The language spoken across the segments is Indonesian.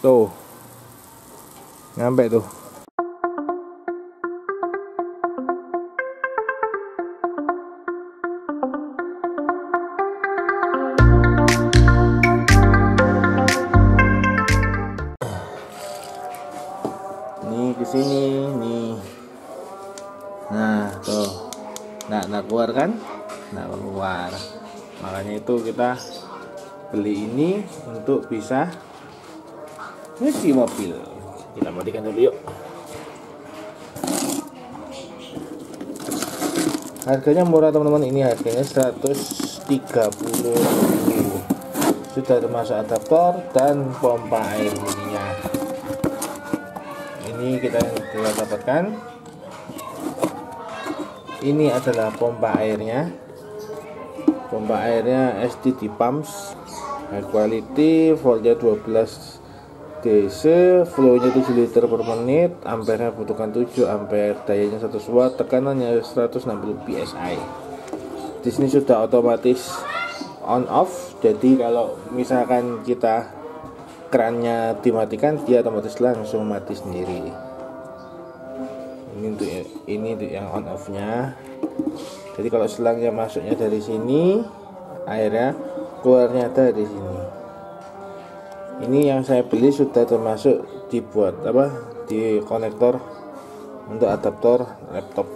tuh. Nyampe tuh. Nih ke sini nih. Nah tuh. Nah nah keluar kan? Nah keluar. Makanya itu kita beli ini untuk bisa nyuci mobil. Kita matikan dulu yuk. Harganya murah teman-teman. Ini harganya 130 sudah termasuk adaptor dan pompa air ininya ini kita yang kita dapatkan. Ini adalah pompa airnya. Pompa airnya STD pumps. High quality voltnya 12 DC flow nya 7 liter per menit ampere butuhkan 7 ampere dayanya 100 watt tekanannya 160 psi di sini sudah otomatis on off. Jadi kalau misalkan kita kerannya dimatikan dia otomatis langsung mati sendiri. Ini untuk ini untuk yang on off nya jadi kalau selangnya masuknya dari sini airnya keluarnya dari sini ini yang saya beli sudah termasuk dibuat apa di konektor untuk adaptor laptop.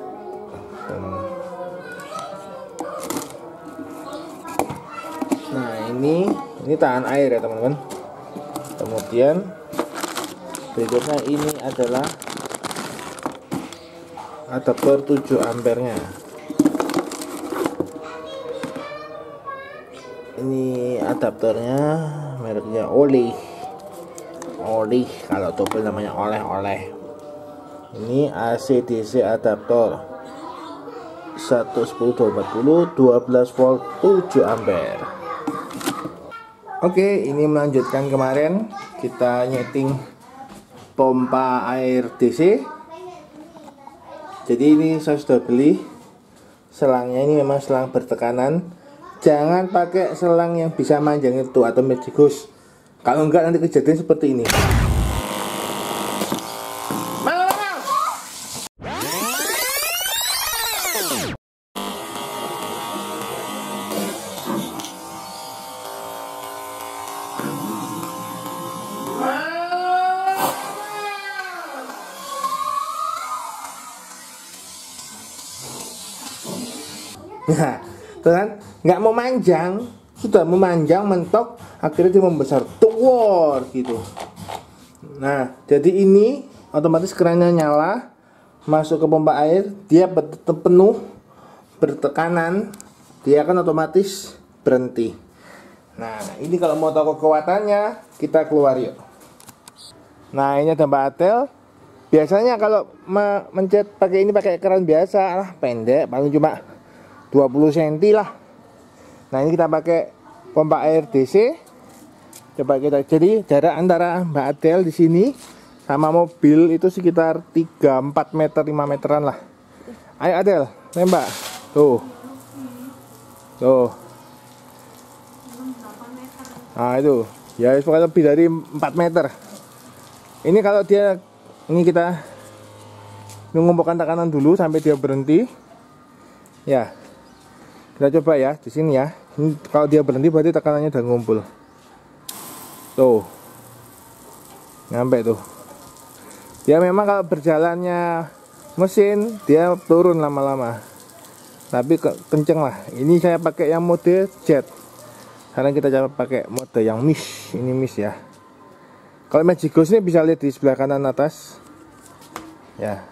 Nah ini ini tahan air ya teman-teman. Kemudian berikutnya ini adalah adaptor 7 ampernya. Ini adaptornya mereknya Oli Oli kalau topel namanya oleh-oleh ini AC DC adaptor. 110 240 12 volt 7 ampere. Oke ini melanjutkan kemarin. Kita nyeting pompa air DC jadi ini saya sudah beli. Selangnya ini memang selang bertekanan jangan pakai selang yang bisa manjang itu atau magigus kalau enggak nanti kejadian seperti ini. Nah, tuh kan nggak mau manjang, sudah memanjang mentok, akhirnya dia membesar tuor gitu. Nah, jadi ini otomatis kerannya nyala, masuk ke pompa air, dia penuh bertekanan, dia akan otomatis berhenti. Nah, ini kalau mau tahu kekuatannya, kita keluar yuk. Nah, ini ada Mbak Atel. Biasanya kalau mencet pakai ini pakai keran biasa, lah pendek, paling cuma 20 cm lah. Nah ini kita pakai pompa air DC coba kita jadi jarak antara Mbak Adel di sini sama mobil itu sekitar 3 4 meter 5 meteran lah. Ayo Adel nembak tuh. Tuh. Nah itu. Ya pokoknya lebih dari 4 meter. Ini kalau dia ini kita mengumpulkan tekanan dulu sampai dia berhenti. Ya kita coba ya di sini ya. Ini kalau dia berhenti berarti tekanannya udah ngumpul. Tuh. Nyampe tuh. Dia memang kalau berjalannya mesin dia turun lama-lama. Tapi ke kenceng lah. Ini saya pakai yang mode jet karena kita coba pakai mode yang miss ini miss ya. Kalau magic ghost ini bisa lihat di sebelah kanan atas. Ya.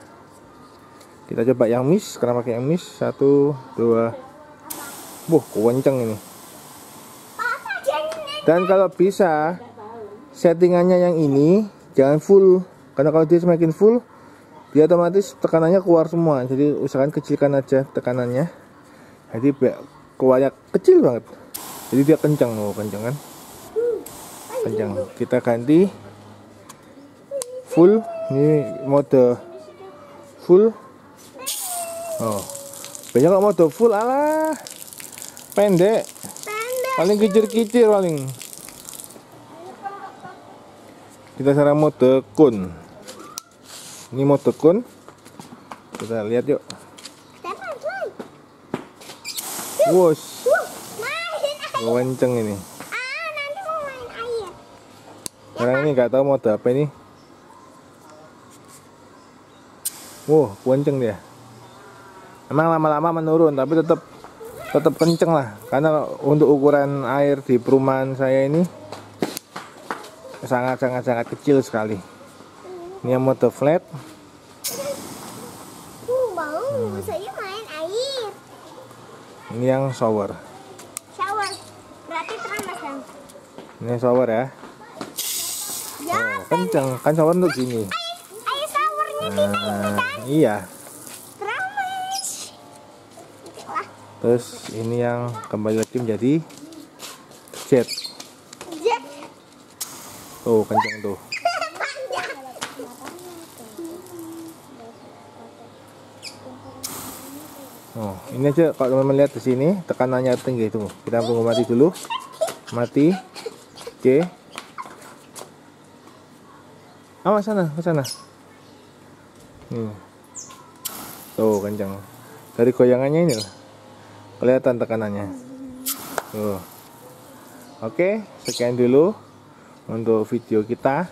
Kita coba yang miss karena pakai yang miss satu dua Wah, kenceng ini. Dan kalau bisa settingannya yang ini jangan full karena kalau dia semakin full dia otomatis tekanannya keluar semua. Jadi usahakan kecilkan aja tekanannya. Jadi keluarnya kecil banget. Jadi dia kencang loh, kencang kan? Kencang. Kita ganti full. Ini mode full. Oh. Banyak kalau mode full alah pendek. Paling kicir-kicir paling. Kita sekarang mode kun ini mode kun kita lihat yuk. Wush. Air. kenceng ini. Ah, nanti mau main air. sekarang ini nggak tahu mode apa ini. Wow kenceng dia. Emang lama-lama menurun tapi tetap tetap kenceng lah. Karena untuk ukuran air di perumahan saya ini sangat sangat sangat kecil sekali. Ini yang mode flat. Bau. Saya main air. ini yang shower. Shower. Berarti terang, ini shower ya? Ya, oh, kenceng. Kan shower untuk gini. air showernya tidak nah, iya terang, Mas. Wah, terus ini yang kembali lagi menjadi jet tuh kenceng tuh. Oh, ini aja kalau teman-teman lihat di sini tekanannya tinggi itu. Kita tunggu mati dulu. Mati. Oke. Awas sana, ke sana. Hmm. Tuh, kencang. Dari goyangannya ini loh. Kelihatan tekanannya. Tuh. Oke, sekian dulu untuk video kita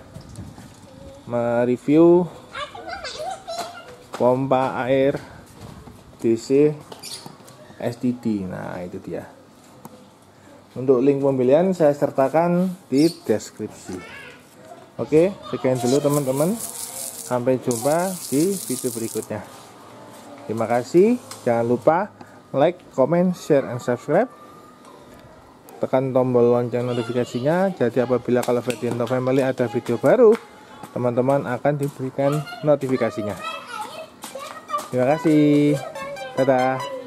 mereview pompa air DC STD. Nah, itu dia. Untuk link pembelian saya sertakan di deskripsi. Oke, sekian dulu teman-teman. Sampai jumpa di video berikutnya. Terima kasih. Jangan lupa like, comment, share, and subscribe. Tekan tombol lonceng notifikasinya. Jadi apabila kalau Vedianto Family ada video baru, teman-teman akan diberikan notifikasinya. Terima kasih. Dadah.